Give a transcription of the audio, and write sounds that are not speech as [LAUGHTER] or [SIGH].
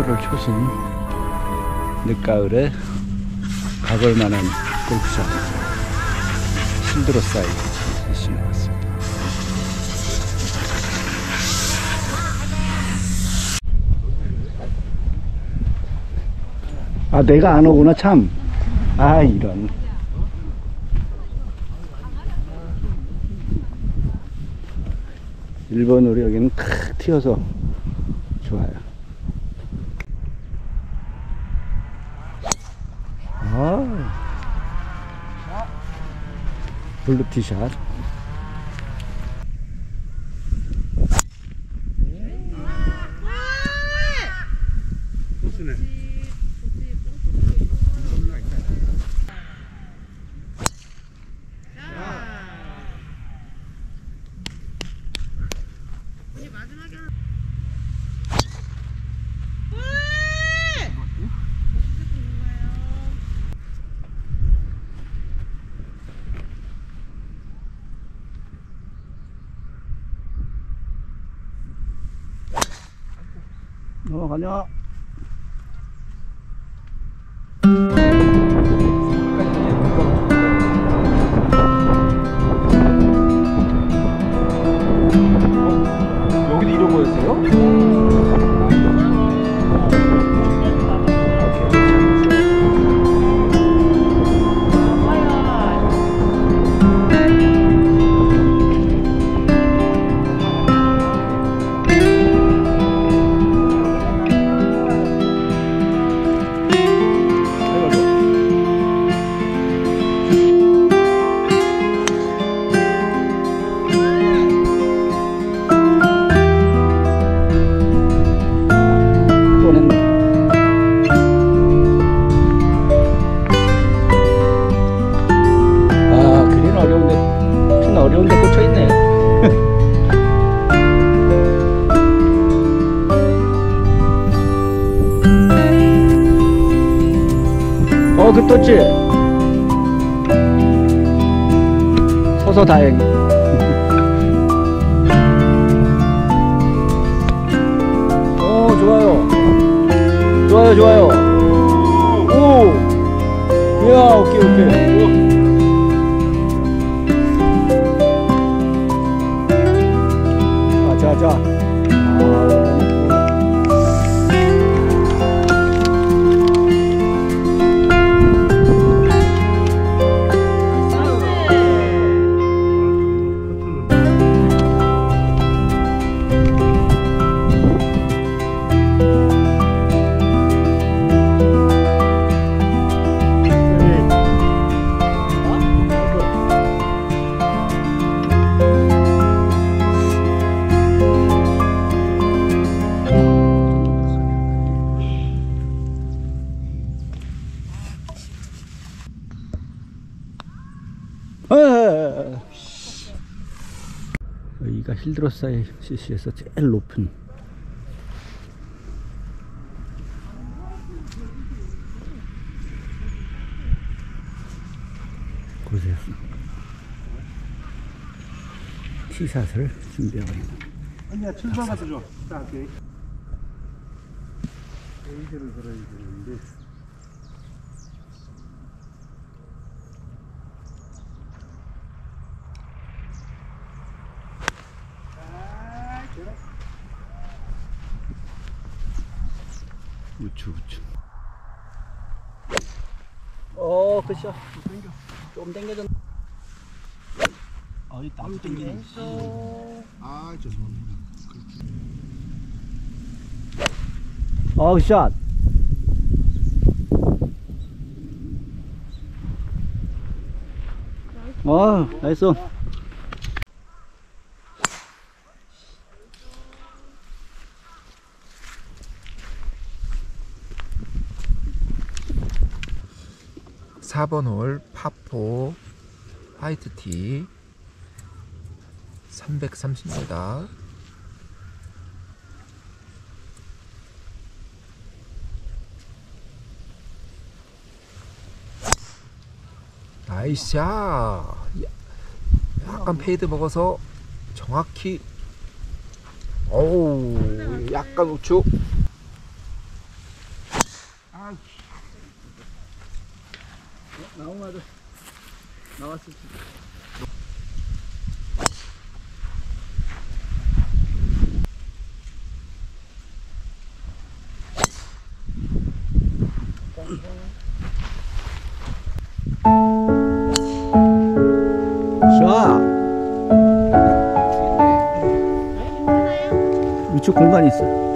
8월 초순 늦가을에 가볼 만한 골프장 실드로 사이드 열심히 나왔습니다. 아 내가 안 오구나 참. 아 이런. 일본으로 여기는 탁 튀어서 좋아요. Bulduk Tişar. 티샷. 어, 가 핀 어려운데 꽂혀있네. 어, 그 떴지? 서서 다행. [LAUGHS] 어, 좋아요. 좋아요, 좋아요. 오! 이야, 오케이, 오케이. 아, 여기가 힐드로사의 CC에서 제일 높은 곳이었습니다. 티샷을 준비하고 있는 아니야, 출발 가서 줘. 딱, 오케이. 에이드를 걸어야 되는데. 우측 우측 어 그쵸 좀 당겨졌 아이 땀 땡기네. 아, 죄송합니다. 어 샷. 어 나이스 사번홀 파포 화이트티 330m 나이스 샷! 약간 페이드 먹어서 정확히 어우 약간 우측 나오마도 나왔을 때. 쏴! 이쪽 공간이 있어.